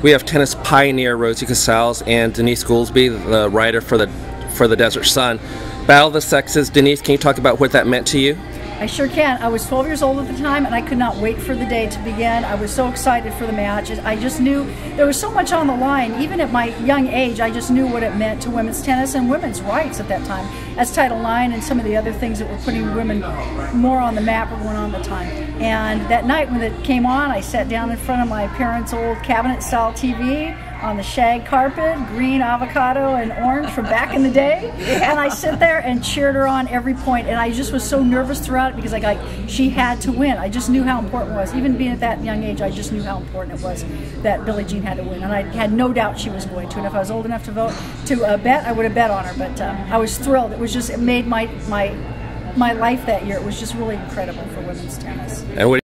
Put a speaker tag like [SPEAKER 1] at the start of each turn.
[SPEAKER 1] We have tennis pioneer Rosie Casals and Denise Goolsby, the writer for the for the Desert Sun. Battle of the Sexes. Denise, can you talk about what that meant to you?
[SPEAKER 2] I sure can. I was 12 years old at the time and I could not wait for the day to begin. I was so excited for the match. I just knew there was so much on the line. Even at my young age, I just knew what it meant to women's tennis and women's rights at that time. As Title IX and some of the other things that were putting women more on the map were going on at the time. And that night when it came on, I sat down in front of my parents' old cabinet style TV on the shag carpet, green avocado and orange from back in the day. Yeah. And I sit there and cheered her on every point. point, and I just was so nervous throughout it because I like she had to win. I just knew how important it was. Even being at that young age, I just knew how important it was that Billie Jean had to win, and I had no doubt she was going to. And if I was old enough to vote to uh, bet, I would have bet on her. But um, I was thrilled. It was just it made my my my life that year. It was just really incredible for women's tennis.
[SPEAKER 1] And what